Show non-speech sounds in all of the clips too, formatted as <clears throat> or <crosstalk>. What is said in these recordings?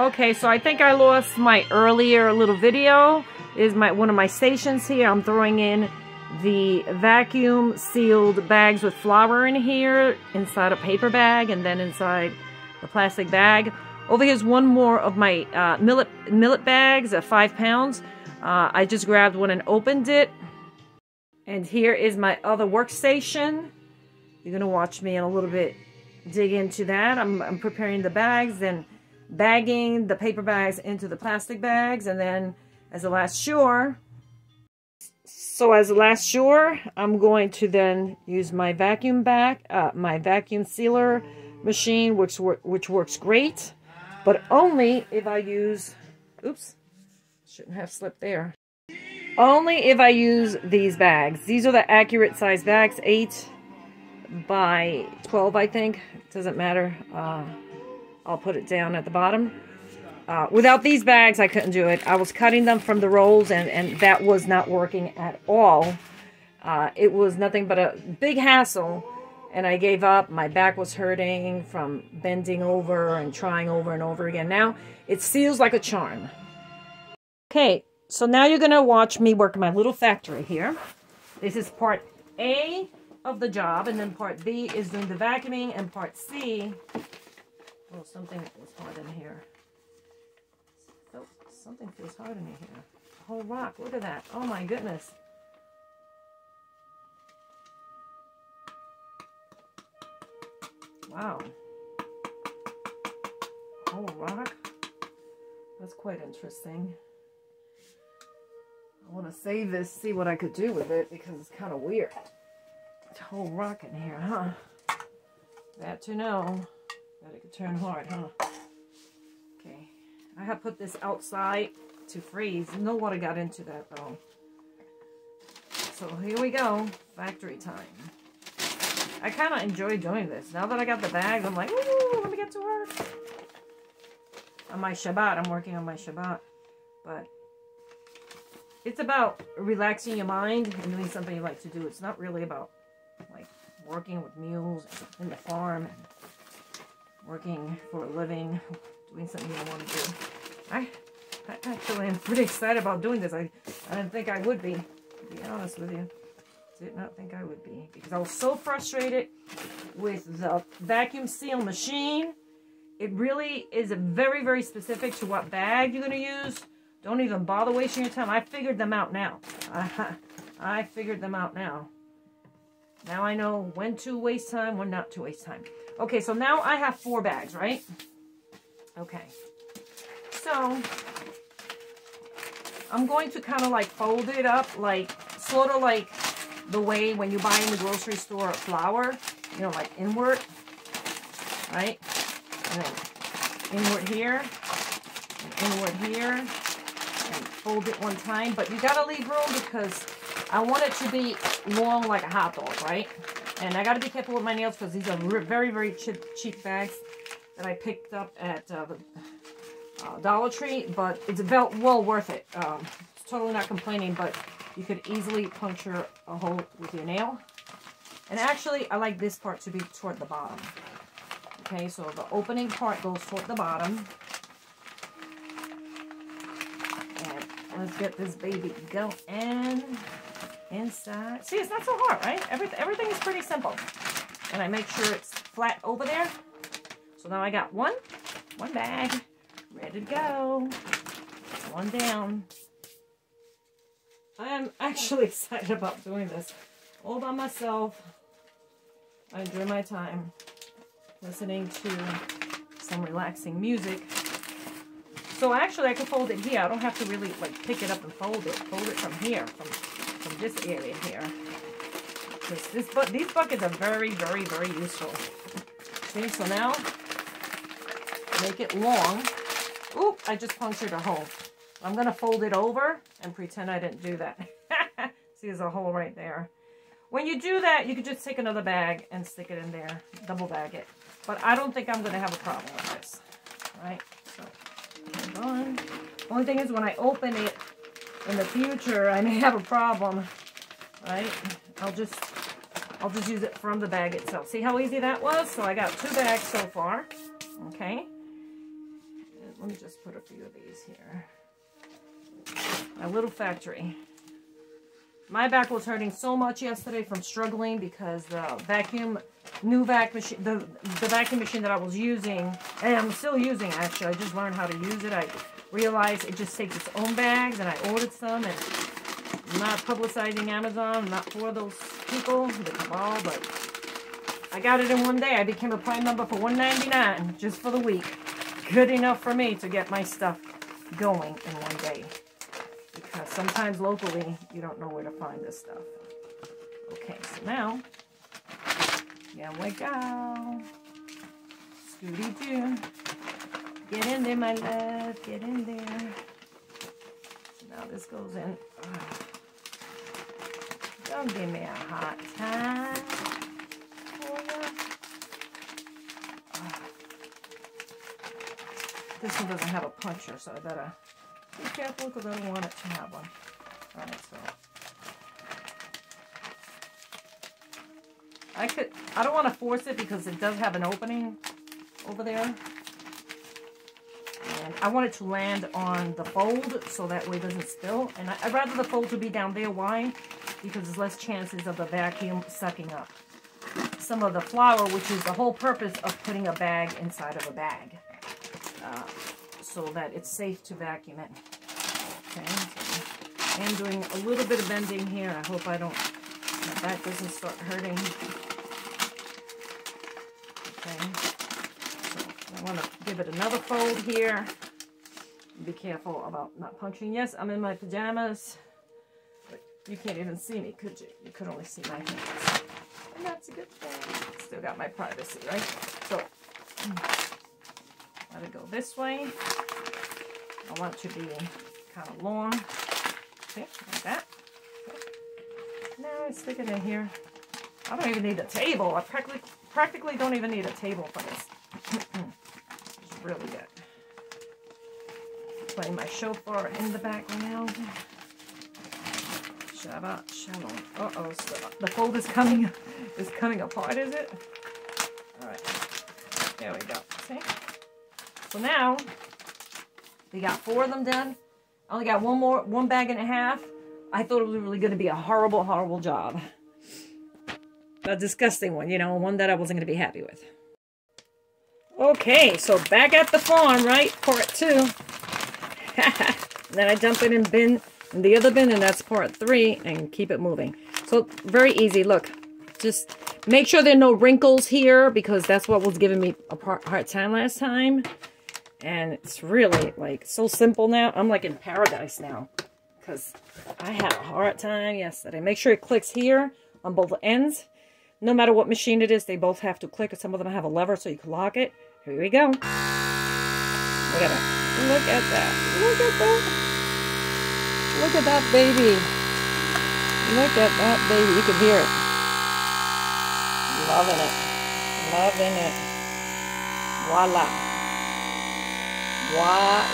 Okay, so I think I lost my earlier little video. Is my one of my stations here. I'm throwing in the vacuum sealed bags with flour in here inside a paper bag and then inside the plastic bag. Over here's one more of my uh, millet millet bags at five pounds. Uh, I just grabbed one and opened it. And here is my other workstation. You're gonna watch me in a little bit dig into that. I'm, I'm preparing the bags, then bagging the paper bags into the plastic bags, and then as a last sure, so as a last sure, I'm going to then use my vacuum bag, uh, my vacuum sealer machine, which which works great, but only if I use, oops, shouldn't have slipped there. Only if I use these bags. These are the accurate size bags, 8 by 12, I think. Doesn't matter. Uh, I'll put it down at the bottom. Uh, without these bags, I couldn't do it. I was cutting them from the rolls, and, and that was not working at all. Uh, it was nothing but a big hassle, and I gave up. My back was hurting from bending over and trying over and over again. Now, it seals like a charm. Okay, so now you're going to watch me work my little factory here. This is part A of the job, and then part B is doing the vacuuming, and part C, oh, something is hard in here. Oh, something feels hard in here. A whole rock, look at that. Oh my goodness. Wow. Whole rock? That's quite interesting. I want to save this, see what I could do with it, because it's kind of weird. It's a whole rock in here, huh? That to know that it could turn hard, huh? Okay. I have put this outside to freeze. No water got into that, though. So here we go. Factory time. I kind of enjoy doing this. Now that I got the bags, I'm like, ooh, let me get to work. On my Shabbat, I'm working on my Shabbat. But it's about relaxing your mind and doing something you like to do. It's not really about like working with mules in the farm working for a living, doing something don't want to do. I, I actually am pretty excited about doing this. I, I didn't think I would be, to be honest with you. Did not think I would be because I was so frustrated with the vacuum seal machine. It really is very, very specific to what bag you're going to use don't even bother wasting your time. I figured them out now. I, <laughs> I figured them out now. Now I know when to waste time, when not to waste time. Okay, so now I have four bags, right? Okay. So, I'm going to kind of like fold it up, like, sort of like the way when you buy in the grocery store flour, you know, like inward, right? And then inward here, and inward here, and fold it one time, but you gotta leave room because I want it to be long like a hot dog, right? And I gotta be careful with my nails because these are very, very cheap, cheap bags that I picked up at uh, the uh, Dollar Tree, but it's well, well worth it. Um, totally not complaining, but you could easily puncture a hole with your nail. And actually, I like this part to be toward the bottom. Okay, so the opening part goes toward the bottom. Let's get this baby going inside. See, it's not so hard, right? Everything, everything is pretty simple. And I make sure it's flat over there. So now I got one, one bag, ready to go. One down. I am <laughs> actually excited about doing this all by myself. I enjoy my time listening to some relaxing music. So actually I can fold it here. I don't have to really like pick it up and fold it. Fold it from here, from, from this area here. This, this, but these buckets are very, very, very useful. See, so now make it long. Oop, I just punctured a hole. I'm going to fold it over and pretend I didn't do that. <laughs> See, there's a hole right there. When you do that, you could just take another bag and stick it in there, double bag it. But I don't think I'm going to have a problem with this. All right? So on. Only thing is when I open it in the future, I may have a problem. Right? I'll just I'll just use it from the bag itself. See how easy that was? So I got two bags so far. Okay. let me just put a few of these here. My little factory. My back was hurting so much yesterday from struggling because the vacuum, new vac machine, the, the vacuum machine that I was using, and I'm still using actually, I just learned how to use it. I realized it just takes its own bags and I ordered some and I'm not publicizing Amazon, I'm not for those people, the cabal, but I got it in one day. I became a prime member for $1.99 just for the week. Good enough for me to get my stuff going in one day. Because sometimes locally, you don't know where to find this stuff. Okay, so now, here we go. Scooty-Doo. Get in there, my love. Get in there. Now this goes in. Oh. Don't give me a hot time. Ah. This one doesn't have a puncher, so I better be careful because I don't want it to have one. Alright, so. I could, I don't want to force it because it does have an opening over there. And I want it to land on the fold so that way it doesn't spill. And I, would rather the fold to be down there. Why? Because there's less chances of the vacuum sucking up some of the flour, which is the whole purpose of putting a bag inside of a bag. Uh, so that it's safe to vacuum it. Okay, I am doing a little bit of bending here. I hope I don't, my back doesn't start hurting. Okay, I want to give it another fold here. Be careful about not puncturing. Yes, I'm in my pajamas, but you can't even see me, could you? You could only see my hands. And that's a good thing. Still got my privacy, right? So, hmm, let it go this way. I want it to be kind of long. Okay, like that. Now I stick it in here. I don't even need a table. I practically practically don't even need a table for this. <clears throat> really good. Playing my shofar in the background. Shabbat Shalom. Uh-oh, so the fold is coming is coming apart, is it? Alright. There we go. See? So now, we got four of them done. I only got one more, one bag and a half. I thought it was really going to be a horrible, horrible job. A disgusting one, you know, one that I wasn't going to be happy with. Okay, so back at the farm, right? Part two. <laughs> then I dump it in bin, in the other bin, and that's part three, and keep it moving. So, very easy. Look, just make sure there are no wrinkles here, because that's what was giving me a hard time last time. And it's really, like, so simple now. I'm, like, in paradise now. Because I had a hard time yesterday. Make sure it clicks here on both ends. No matter what machine it is, they both have to click. Some of them have a lever so you can lock it. Here we go. Look at that. Look at that. Look at that. Look at that baby. Look at that baby. You can hear it. Loving it. Loving it. Voila. Voila.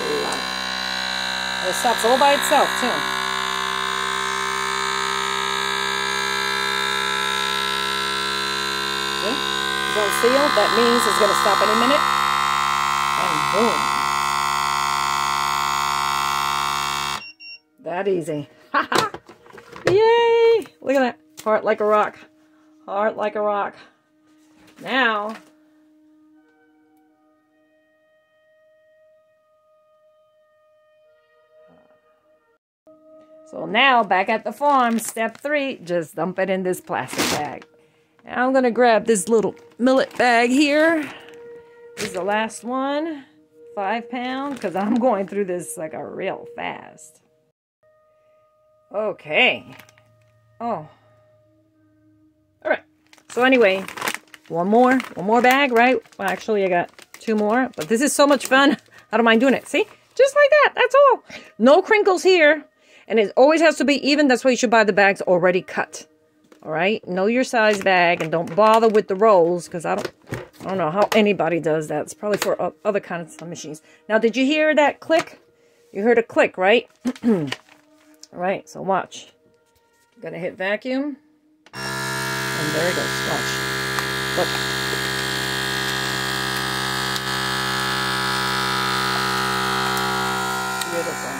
It stops all by itself, too. See? Don't seal. That means it's going to stop any minute. And boom. That easy. <laughs> Yay! Look at that. Heart like a rock. Heart like a rock. Now, So now, back at the farm, step three, just dump it in this plastic bag. I'm to grab this little millet bag here. This is the last one, five pound, because I'm going through this like a real fast. Okay. Oh. All right. So anyway, one more, one more bag, right? Well, actually, I got two more, but this is so much fun. <laughs> I don't mind doing it. See? Just like that. That's all. No crinkles here. And it always has to be even. That's why you should buy the bags already cut. All right? Know your size bag and don't bother with the rolls because I don't I don't know how anybody does that. It's probably for other kinds of machines. Now, did you hear that click? You heard a click, right? <clears throat> All right, so watch. I'm going to hit vacuum. And there it goes. Watch. Look. Beautiful.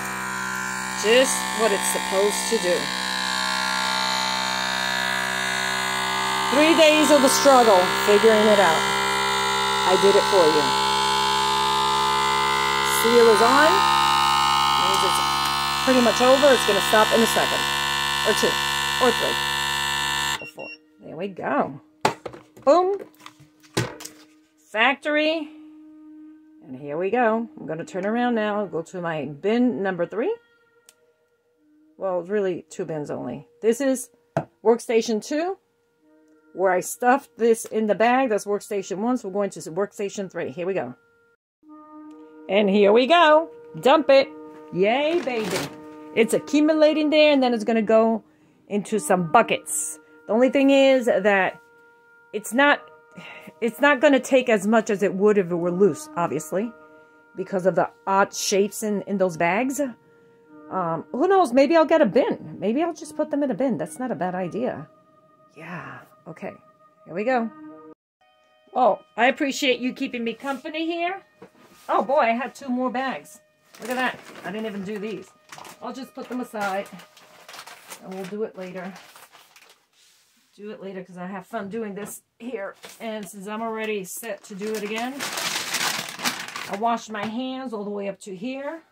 Just what it's supposed to do. Three days of the struggle figuring it out. I did it for you. Seal is on. Means it's pretty much over. It's going to stop in a second. Or two. Or three. Or four. There we go. Boom. Factory. And here we go. I'm going to turn around now. Go to my bin number three. Well, really two bins only. This is workstation two, where I stuffed this in the bag. That's workstation one. So we're going to workstation three. Here we go. And here we go. Dump it. Yay, baby. It's accumulating there, and then it's going to go into some buckets. The only thing is that it's not it's not going to take as much as it would if it were loose, obviously, because of the odd shapes in, in those bags. Um, who knows? Maybe I'll get a bin. Maybe I'll just put them in a bin. That's not a bad idea. Yeah. Okay. Here we go. Oh, I appreciate you keeping me company here. Oh boy, I had two more bags. Look at that. I didn't even do these. I'll just put them aside and we'll do it later. Do it later because I have fun doing this here. And since I'm already set to do it again, I washed my hands all the way up to here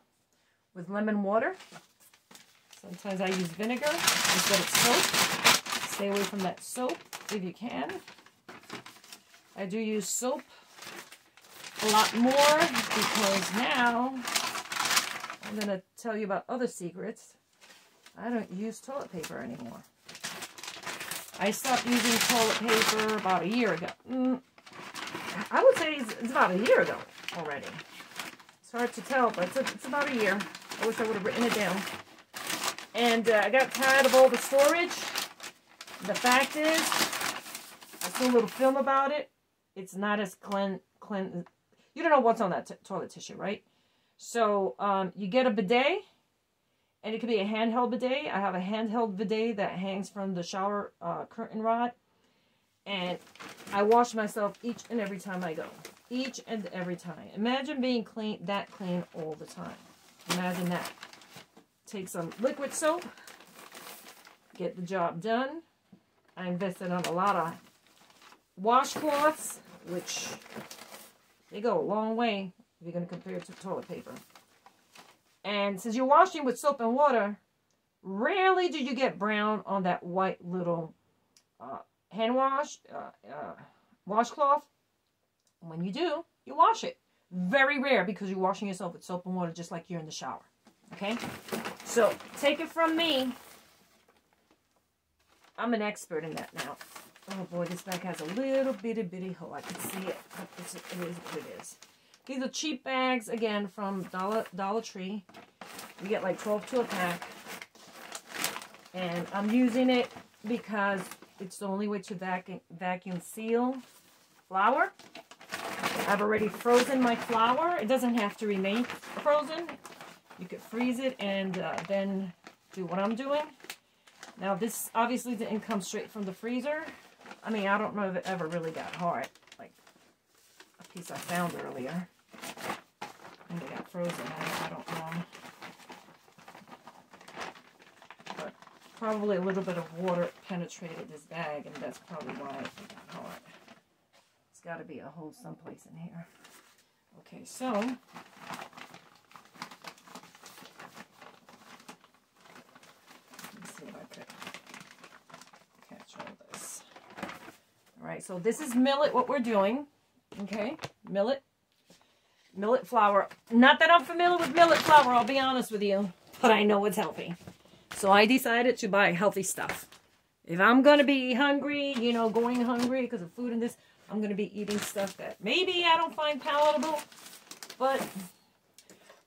with lemon water. Sometimes I use vinegar instead of soap. Stay away from that soap if you can. I do use soap a lot more because now I'm going to tell you about other secrets. I don't use toilet paper anymore. I stopped using toilet paper about a year ago. Mm, I would say it's, it's, about a year ago already. It's hard to tell, but it's, a, it's about a year. I wish I would have written it down. And uh, I got tired of all the storage. The fact is, I saw a little film about it. It's not as clean, clean. You don't know what's on that toilet tissue, right? So um, you get a bidet, and it could be a handheld bidet. I have a handheld bidet that hangs from the shower uh, curtain rod. And I wash myself each and every time I go. Each and every time. Imagine being clean, that clean all the time. Imagine that. Take some liquid soap, get the job done. I invested on a lot of washcloths, which they go a long way if you're going to compare it to toilet paper. And since you're washing with soap and water, rarely do you get brown on that white little uh, hand wash, uh, uh, washcloth. When you do, you wash it. Very rare because you're washing yourself with soap and water just like you're in the shower. Okay? So, take it from me. I'm an expert in that now. Oh boy, this bag has a little bitty bitty hole. I can see it. It's, it is what it is. These are cheap bags, again, from Dollar, Dollar Tree. You get like 12 to a pack. And I'm using it because it's the only way to vacuum, vacuum seal flour. I've already frozen my flour. It doesn't have to remain frozen. You could freeze it and uh, then do what I'm doing. Now this obviously didn't come straight from the freezer. I mean, I don't know if it ever really got hard. Like a piece I found earlier. And it got frozen. I, I don't know. But probably a little bit of water penetrated this bag and that's probably why it got hard It's got to be a hole someplace in here. Okay, so let me see if I could catch all this. All right, so this is millet, what we're doing. Okay, millet, millet flour. Not that I'm familiar with millet flour, I'll be honest with you, but I know it's healthy. So I decided to buy healthy stuff. If I'm going to be hungry, you know, going hungry because of food and this, I'm going to be eating stuff that maybe I don't find palatable, but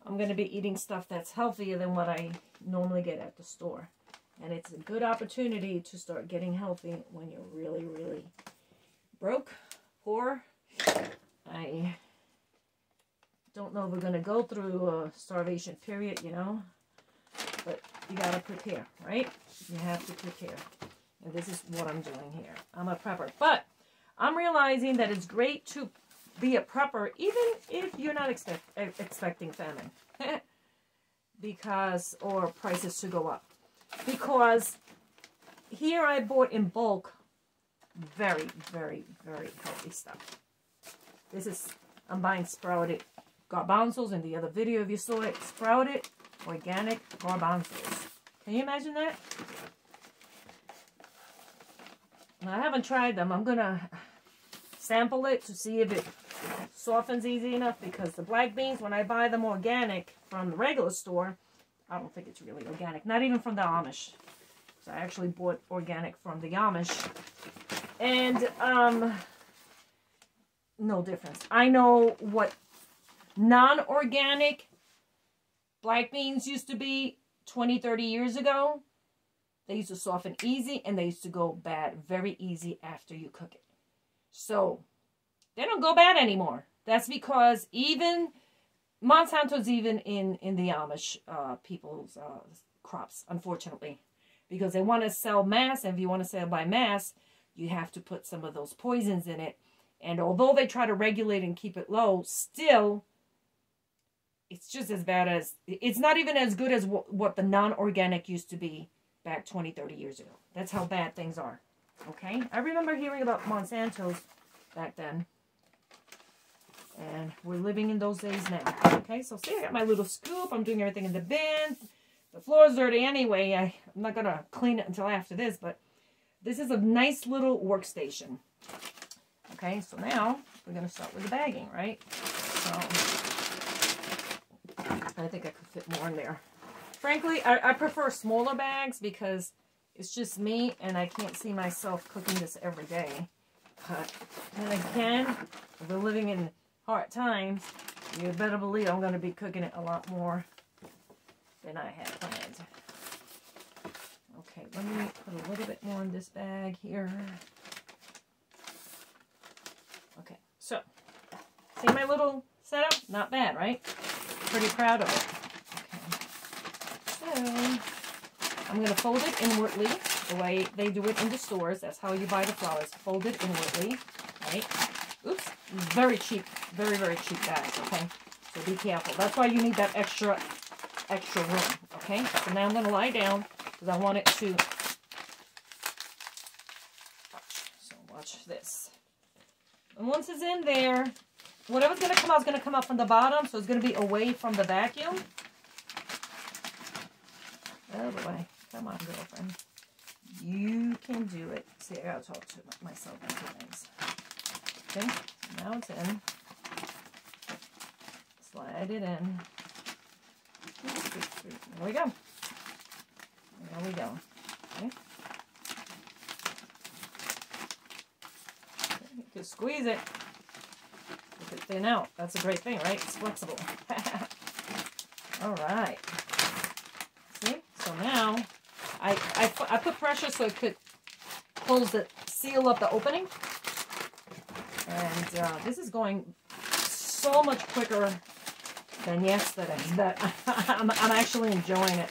I'm going to be eating stuff that's healthier than what I normally get at the store. And it's a good opportunity to start getting healthy when you're really, really broke, poor. I don't know if we're going to go through a starvation period, you know, but you got to prepare, right? You have to prepare. And this is what I'm doing here. I'm a prepper. But I'm realizing that it's great to be a prepper even if you're not expect, expecting famine. <laughs> because, or prices to go up. Because here I bought in bulk very, very, very healthy stuff. This is, I'm buying sprouted garbanzos in the other video if you saw it. Sprouted organic garbanzos. Can you imagine that? I haven't tried them. I'm going to sample it to see if it softens easy enough because the black beans, when I buy them organic from the regular store, I don't think it's really organic. Not even from the Amish. So I actually bought organic from the Amish. And, um, no difference. I know what non-organic black beans used to be 20, 30 years ago. They used to soften easy and they used to go bad very easy after you cook it. So they don't go bad anymore. That's because even Monsanto's even in, in the Amish uh, people's uh, crops, unfortunately. Because they want to sell mass, and if you want to sell by mass, you have to put some of those poisons in it. And although they try to regulate and keep it low, still, it's just as bad as, it's not even as good as what the non-organic used to be back 20, 30 years ago. That's how bad things are. Okay? I remember hearing about Monsanto's back then. And we're living in those days now. Okay, so see, I got my little scoop. I'm doing everything in the bin. The floor is dirty anyway. I, I'm not going to clean it until after this, but this is a nice little workstation. Okay, so now we're going to start with the bagging, right? So I think I could fit more in there. Frankly, I, I prefer smaller bags because it's just me and I can't see myself cooking this every day. But then again, we're living in hard times, you better believe I'm going to be cooking it a lot more than I had planned. Okay, let me put a little bit more in this bag here. Okay, so, see my little setup? Not bad, right? Pretty proud of it. Okay, so I'm going to fold it inwardly the way they do it in the stores. That's how you buy the flours. Fold it inwardly, right? Oops, very cheap, very, very cheap bags, okay? So be careful. That's why you need that extra, extra room, okay? So now I'm going to lie down because I want it to, so watch this. And once it's in there, whatever's going to come out is going to come out from the bottom, so it's going to be away from the vacuum. Oh boy, come on, girlfriend. You can do it. See, I gotta talk to myself into things. Okay, now it's in. Slide it in. There we go. There we go. Okay. You can squeeze it. Make it thin out. That's a great thing, right? It's flexible. <laughs> All right. See? So now, I, I, I put pressure so it could close the, seal up the opening. And uh, this is going so much quicker than yesterday that <laughs> I'm, I'm actually enjoying it.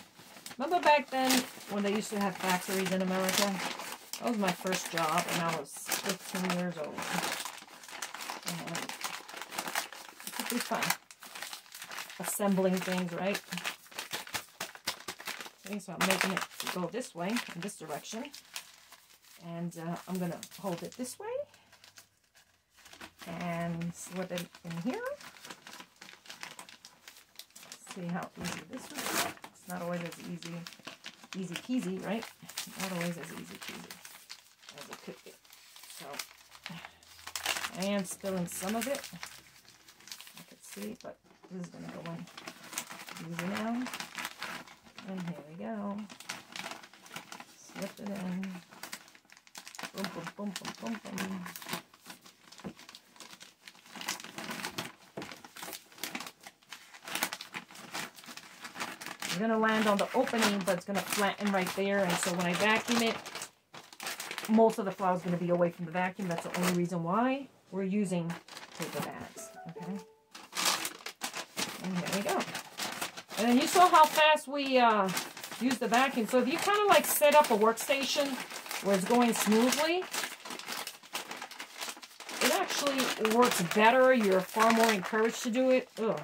Remember back then when they used to have factories in America? That was my first job and I was 15 years old. And it could be fun. Assembling things, right? Okay, so I'm making it go this way, in this direction. And uh, I'm going to hold it this way and slip it in here. See how easy this is. It's not always as easy, easy peasy, right? Not always as easy peasy as it could be. So I am spilling some of it. I can see, but this is going to go in easy now. And here we go. Slip it in. Boom, boom, boom, boom, boom, boom. It's going to land on the opening, but it's going to flatten right there. And so when I vacuum it, most of the flour is going to be away from the vacuum. That's the only reason why we're using paper bags. Okay. And here we go. And then you saw how fast we uh, use the vacuum. So if you kind of like set up a workstation where it's going smoothly, it actually works better. You're far more encouraged to do it. Ugh.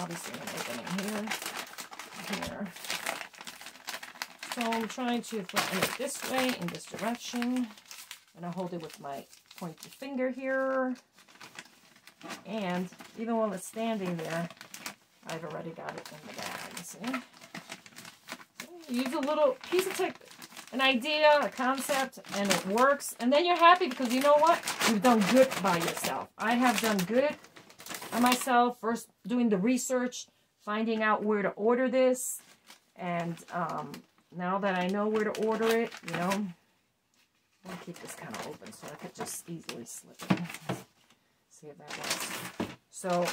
Obviously, I'm opening here. So I'm trying to flatten it this way, in this direction. And I hold it with my pointy finger here. And even while it's standing there, I've already got it in the bag, see? Use a little piece of tech, an idea, a concept, and it works. And then you're happy because you know what? You've done good by yourself. I have done good by myself. First doing the research, finding out where to order this. And um, now that I know where to order it, you know, I'll keep this kind of open so I could just easily slip it. See if that works. So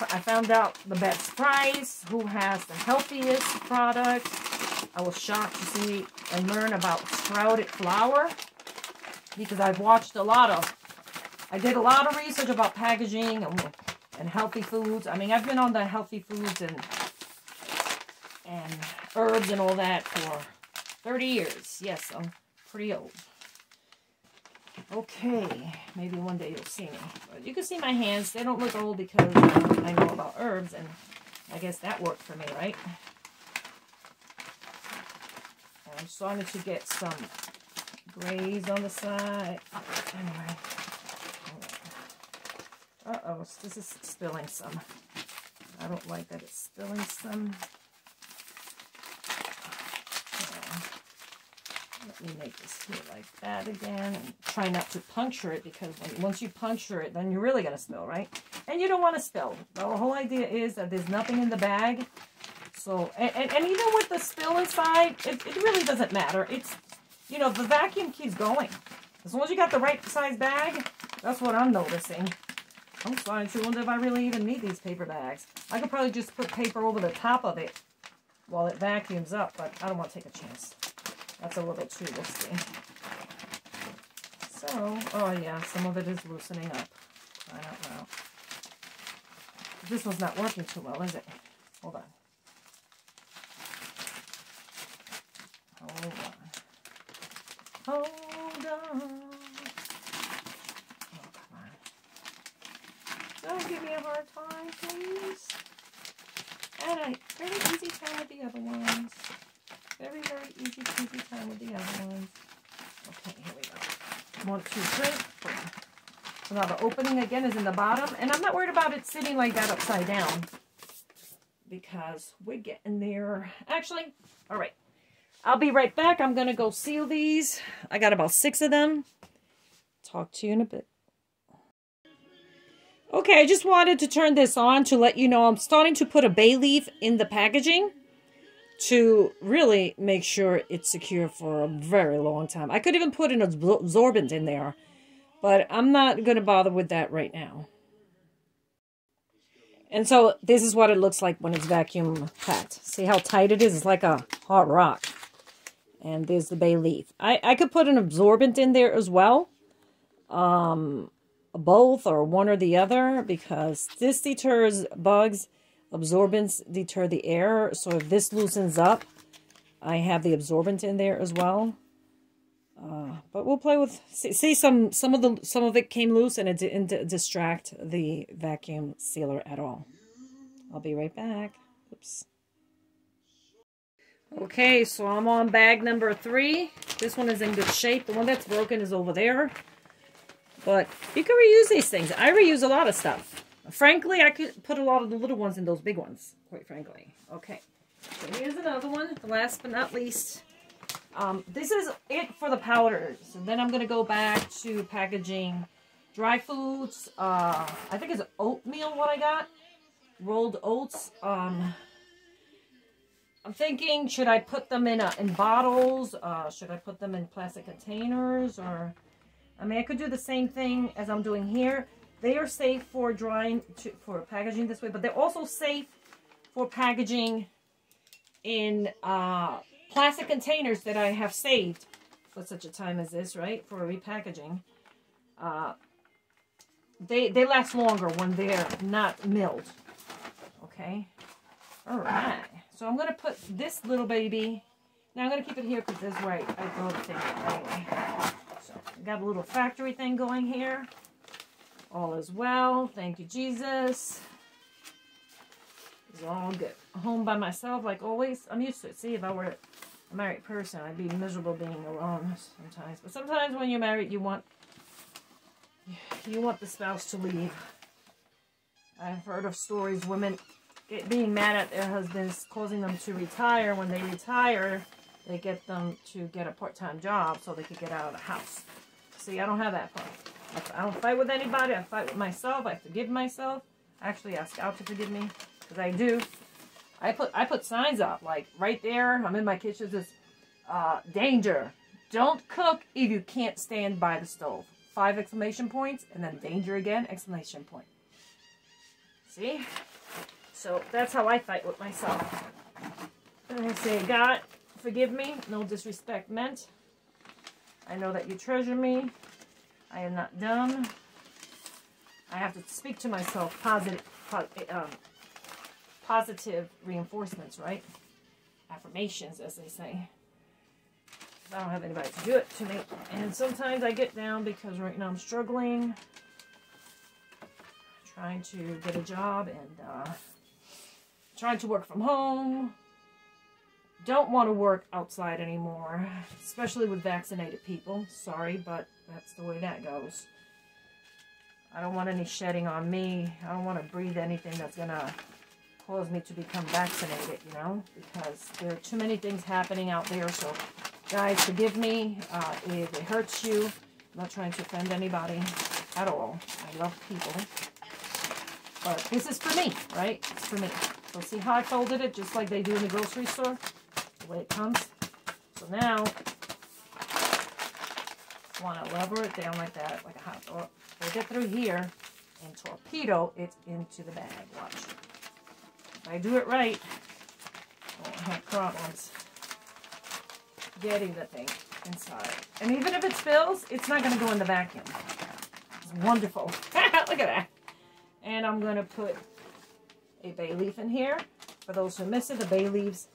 I found out the best price, who has the healthiest product. I was shocked to see and learn about sprouted flour because I've watched a lot of, I did a lot of research about packaging and, and healthy foods. I mean, I've been on the healthy foods and and herbs and all that for 30 years. Yes, I'm pretty old. Okay, maybe one day you'll see me. But you can see my hands. They don't look old because um, I know about herbs, and I guess that worked for me, right? I'm starting to get some grays on the side. Anyway. Uh-oh, this is spilling some. I don't like that it's spilling some. Let me make this here like that again. And try not to puncture it because when, once you puncture it, then you're really going to spill, right? And you don't want to spill. The whole idea is that there's nothing in the bag. So, and, and, and even with the spill inside, it, it really doesn't matter. It's, you know, the vacuum keeps going. As long as you got the right size bag, that's what I'm noticing. I'm starting to wonder if I really even need these paper bags. I could probably just put paper over the top of it while it vacuums up, but I don't want to take a chance. That's a little too risky. So, oh yeah, some of it is loosening up. I don't know. This one's not working too well, is it? Hold on. Hold on. Hold on. Oh, come on. Don't give me a hard time, please. And a very easy time with the other ones. Very, very easy peasy time with the other ones. Okay, here we go. One, two, three. So now the opening again is in the bottom. And I'm not worried about it sitting like that upside down. Because we're getting there. Actually, all right. I'll be right back. I'm going to go seal these. I got about six of them. Talk to you in a bit. Okay, I just wanted to turn this on to let you know I'm starting to put a bay leaf in the packaging to really make sure it's secure for a very long time. I could even put an absorbent in there, but I'm not going to bother with that right now. And so this is what it looks like when it's vacuum packed. See how tight it is? It's like a hard rock. And there's the bay leaf. I, I could put an absorbent in there as well. Um, both or one or the other because this deters bugs Absorbents deter the air. So if this loosens up, I have the absorbent in there as well. Uh, but we'll play with, see, see, some, some of the, some of it came loose and it didn't distract the vacuum sealer at all. I'll be right back. Oops. Okay, so I'm on bag number three. This one is in good shape. The one that's broken is over there. But you can reuse these things. I reuse a lot of stuff. Frankly, I could put a lot of the little ones in those big ones, quite frankly. Okay, so here's another one, last but not least. Um, this is it for the powders. And then I'm going to go back to packaging dry foods. Uh, I think it's oatmeal what I got. Rolled oats. Um, I'm thinking, should I put them in, a, in bottles? Uh, should I put them in plastic containers? Or, I mean, I could do the same thing as I'm doing here. They are safe for drying, to, for packaging this way, but they're also safe for packaging in uh, plastic containers that I have saved for such a time as this, right? For repackaging. Uh, they, they last longer when they're not milled. Okay? All right. So I'm going to put this little baby... Now I'm going to keep it here because this is I, I throw the thing anyway. Got a little factory thing going here. All is well. Thank you, Jesus. It's all good. Home by myself, like always. I'm used to it. See, if I were a married person, I'd be miserable being alone sometimes. But sometimes when you're married, you want you want the spouse to leave. I've heard of stories women get, being mad at their husbands, causing them to retire. When they retire, they get them to get a part-time job so they could get out of the house. See, I don't have that problem. I don't fight with anybody. I fight with myself. I forgive myself. I actually ask God to forgive me because I do. I put I put signs up like right there. I'm in my kitchen. This uh, danger. Don't cook if you can't stand by the stove. Five exclamation points and then danger again exclamation point. See? So that's how I fight with myself. And I say, God, forgive me. No disrespect meant. I know that you treasure me. I am not dumb. I have to speak to myself positive, um, positive reinforcements, right? Affirmations, as they say. I don't have anybody to do it to me. And sometimes I get down because right now I'm struggling, trying to get a job and uh, trying to work from home. Don't want to work outside anymore, especially with vaccinated people. Sorry, but that's the way that goes. I don't want any shedding on me. I don't want to breathe anything that's going to cause me to become vaccinated, you know, because there are too many things happening out there. So, guys, forgive me uh, if it hurts you. I'm not trying to offend anybody at all. I love people. But this is for me, right? It's for me. So see how I folded it just like they do in the grocery store? The way it comes. So now, want to lever it down like that, like a hot dog. Fold it through here and torpedo it into the bag. Watch. If I do it right, I won't have problems getting the thing inside. And even if it spills, it's not going to go in the vacuum. It's wonderful. <laughs> Look at that. And I'm going to put a bay leaf in here. For those who miss it, the bay leaves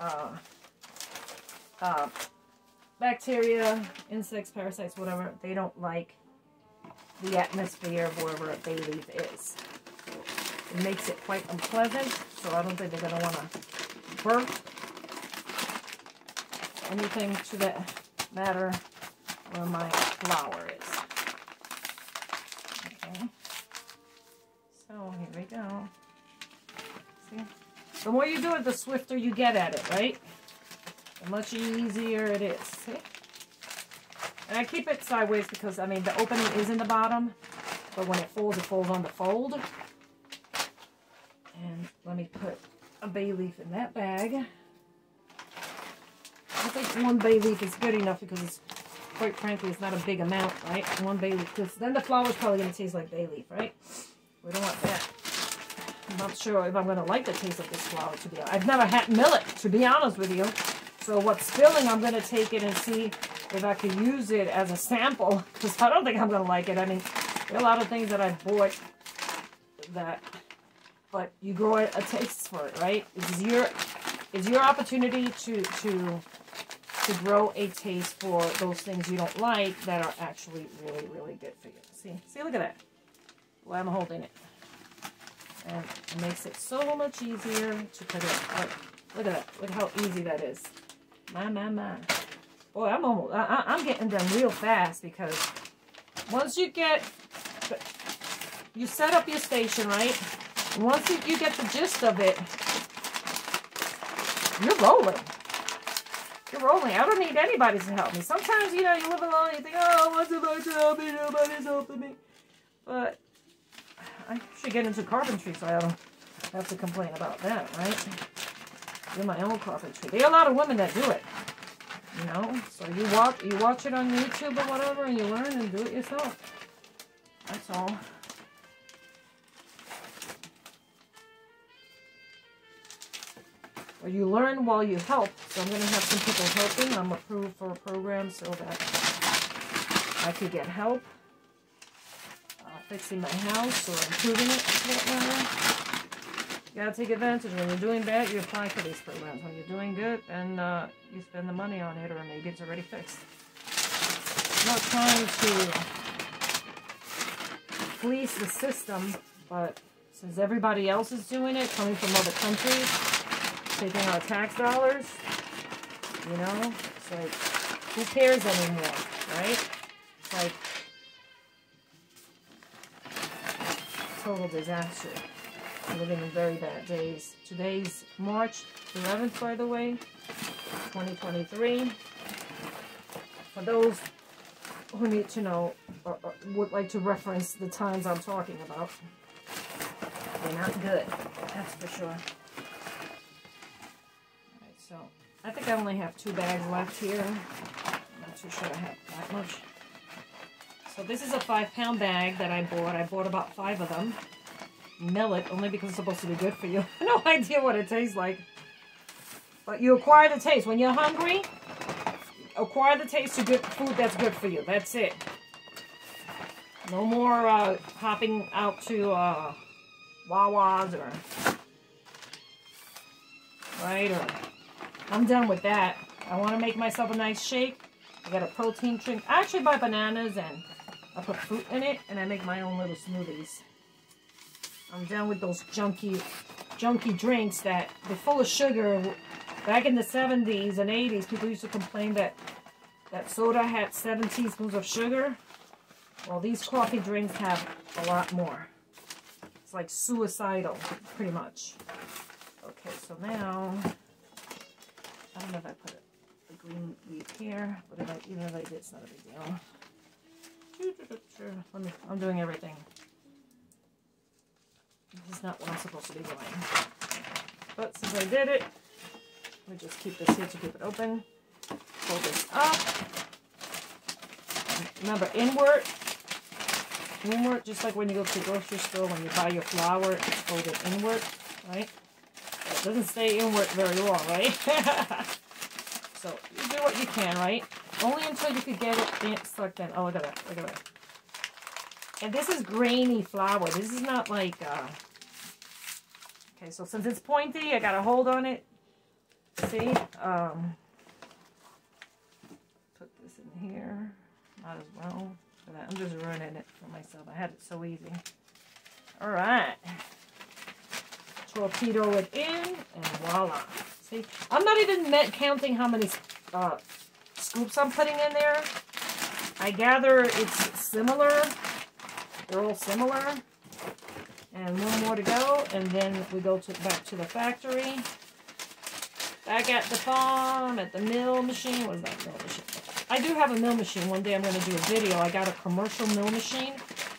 uh, uh, bacteria, insects, parasites, whatever, they don't like the atmosphere of wherever a bay leaf is. It makes it quite unpleasant, so I don't think they're going to want to burp anything to that matter where my flour is. The more you do it, the swifter you get at it, right? The much easier it is. See? And I keep it sideways because, I mean, the opening is in the bottom. But when it folds, it folds on the fold. And let me put a bay leaf in that bag. I think one bay leaf is good enough because it's, quite frankly, it's not a big amount, right? One bay leaf, because then the flour is probably going to taste like bay leaf, right? We don't want not sure if I'm going to like the taste of this flour, to be honest. I've never had millet, to be honest with you. So what's spilling, I'm going to take it and see if I can use it as a sample. <laughs> Because I don't think I'm going to like it. I mean, there are a lot of things that I bought that, but you grow a taste for it, right? It's your, it's your opportunity to, to, to grow a taste for those things you don't like that are actually really, really good for you. See, see, look at that. Way I'm holding it. And it makes it so much easier to put it. up. Look at that. Look how easy that is. My, my, my. Boy, I'm almost, I, I'm getting done real fast because once you get, you set up your station, right? once you, get the gist of it, you're rolling. You're rolling. I don't need anybody to help me. Sometimes, you know, you live alone you think, oh, what's about to help me? Nobody's helping me. But I should get into carpentry so I don't have to complain about that, right? do my own carpentry. There are a lot of women that do it. You know, so you watch you watch it on YouTube or whatever, and you learn and do it yourself. That's all. Or you learn while you help. So I'm going to have some people helping. I'm approved for a program so that I could get help fixing my house or improving it matter. You gotta take advantage. When you're doing bad, you apply for these programs. When you're doing good, then uh, you spend the money on it, or maybe it's already fixed. I'm not trying to fleece the system, but since everybody else is doing it, coming from other countries, taking our tax dollars, You know? It's like, who cares anymore, right? It's like, total disaster. Living in very bad days. Today's March 11th, by the way, 2023. For those who need to know or, or would like to reference the times I'm talking about, they're not good. That's for sure. Alright, so I think I only have two bags left here. I'm not too sure I have that much. So this is a five pound bag that I bought. I bought about five of them. Millet, only because it's supposed to be good for you. <laughs> no idea what it tastes like. But you acquire the taste. When you're hungry, acquire the taste of good food that's good for you. That's it. No more uh, hopping out to uh, Wawa's or right or I'm done with that. I want to make myself a nice shake. I got a protein drink. I actually buy bananas and I put fruit in it and I make my own little smoothies. I'm done with those junky, junky drinks that they're full of sugar. Back in the 70s and 80s, people used to complain that that soda had seven teaspoons of sugar. Well, these coffee drinks have a lot more. It's like suicidal, pretty much. Okay, so now, I don't know if I put a, green leaf here, but if I, even if I did, it's not a big deal. Let me, I'm doing everything. This is not what I'm supposed to be doing. But since I did it, let me just keep this here to keep it open. Fold this up. Remember, inward inward, just like when you go to the grocery store, when you buy your flour, it's folded inward, right? It doesn't stay inward very long, right? <laughs> so you do what you can, right? Only until you could get it in. Oh, look at that. Look at that. And this is grainy flour. This is not like, uh... okay, so since it's pointy, I got a hold on it. See? Um, put this in here. Might as well. I'm just ruining it for myself. I had it so easy. All right. Torpedo it in, and voila. See, I'm not even counting how many uh, scoops I'm putting in there. I gather it's similar. They're all similar. And one more to go, and then we go to back to the factory. Back at the farm, at the mill machine. What is that mill machine? I do have a mill machine. One day I'm going to do a video. I got a commercial mill machine.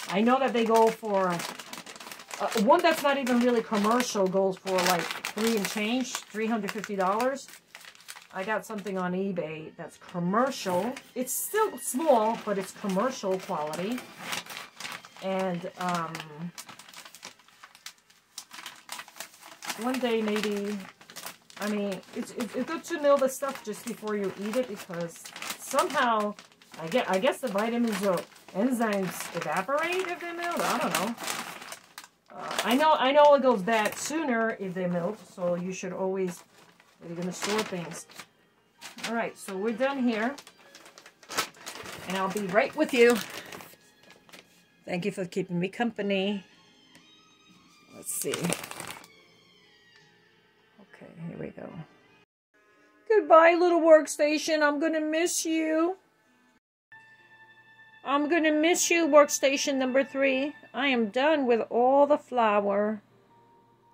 I know that they go for... Uh, one that's not even really commercial goes for like three and change, $350. I got something on eBay that's commercial. It's still small, but it's commercial quality. And um, one day maybe, I mean, it's, it's good to know the stuff just before you eat it because somehow, I get, I guess the vitamins or enzymes evaporate if they melt. I don't know. Uh, I know, I know it goes bad sooner if they melt, so you should always, you're gonna store things. All right, so we're done here, and I'll be right with you. Thank you for keeping me company. Let's see. Okay, here we go. Goodbye, little workstation. I'm going to miss you. I'm going to miss you, workstation number three. I am done with all the flour.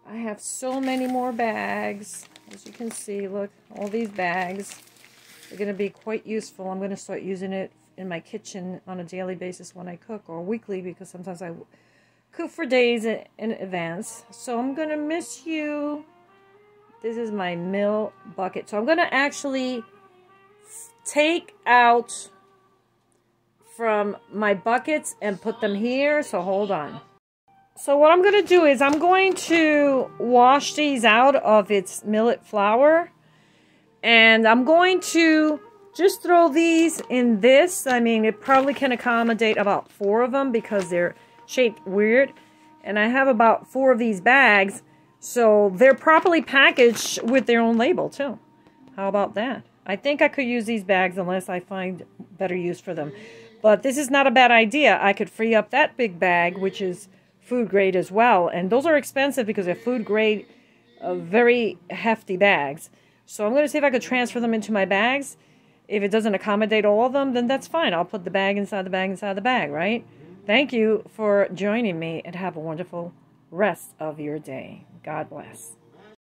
I have so many more bags. As you can see, look, all these bags. They're going to be quite useful. I'm going to start using it in my kitchen on a daily basis when I cook or weekly because sometimes I cook for days in advance. So I'm going to miss you. This is my mill bucket. So I'm going to actually take out from my buckets and put them here. So hold on. So what I'm going to do is I'm going to wash these out of its millet flour. And I'm going to just throw these in this. I mean, it probably can accommodate about four of them because they're shaped weird. And I have about four of these bags. So they're properly packaged with their own label too. How about that? I think I could use these bags unless I find better use for them. But this is not a bad idea. I could free up that big bag, which is food grade as well. And those are expensive because they're food grade, uh, very hefty bags. So I'm going to see if I could transfer them into my bags. If it doesn't accommodate all of them, then that's fine. I'll put the bag inside the bag inside the bag, right? Thank you for joining me and have a wonderful rest of your day. God bless.